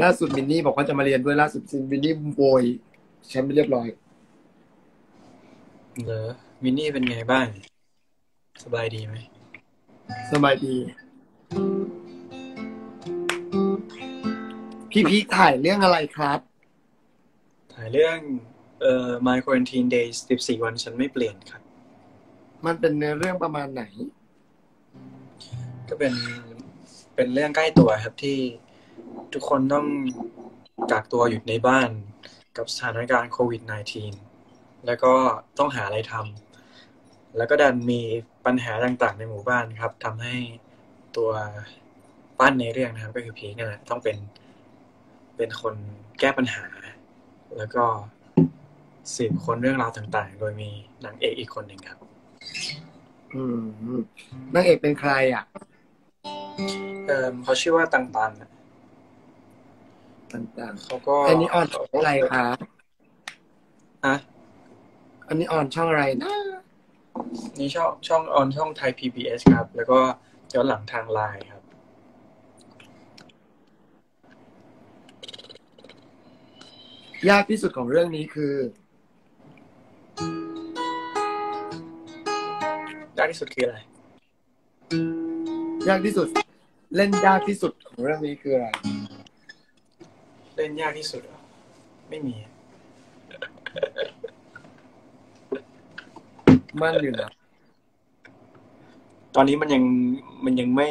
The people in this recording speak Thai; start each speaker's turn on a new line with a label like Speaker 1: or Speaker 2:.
Speaker 1: ล่าสุดมินนี่บอกว่าจะมาเรียนด้วยล่าสุดซินมินนี่โวยแชมป์ไปเรียบร้อย
Speaker 2: เหรอมินนี่เป็นไงบ้าง สบายดีไหม
Speaker 1: สบายดี พี่พีคถ่ายเรื่องอะไรครับ
Speaker 2: ถ่ายเรื่องเอ่อ My Quarantine Days 14 วันฉันไม่เปลี่ยนครับ
Speaker 1: มันเป็นเนื้อเรื่องประมาณไหน
Speaker 2: ก็เป็นเป็นเรื่องใกล้ตัวครับที่ ทุกคนต้องกักตัวอยู่ในบ้านกับสถานการณ์โควิด -19 แล้วก็ต้องหาอะไรทำแล้วก็ดันมีปัญหาต่างๆ ในหมู่บ้านครับทำให้ตัวปั้นในเรื่องนะครับ ก็คือพีคนั่นแหละต้องเป็นเป็นคนแก้ปัญหา แล้วก็สืบค้นเรื่องราวต่าง ๆ โดยมีนางเอกอีกคนหนึ่งครับ
Speaker 1: อืมนางเอกเป็นใครอะ
Speaker 2: เอ่อเขาชื่อว่าตังตันนะ
Speaker 1: ต่าง
Speaker 2: เขาก็
Speaker 1: ๆอันนี้ออนช่องอะไรคะ
Speaker 2: อะ
Speaker 1: อันนี้ออนช่องอะไรนะ
Speaker 2: นี่ช่องช่องออนช่องไทย PBS ครับ แล้วก็ย้อนหลังทางไลน์ครับ
Speaker 1: ยากที่สุดของเรื่องนี้คือ
Speaker 2: ยากที่สุดคืออะไร
Speaker 1: ยากที่สุด เล่นยากที่สุดของเรื่องนี้คืออะไร
Speaker 2: เล่นยากที่สุดเหรอไม่มี
Speaker 1: มั่นอยู่นะ
Speaker 2: ตอนนี้มันยังมันยังไม่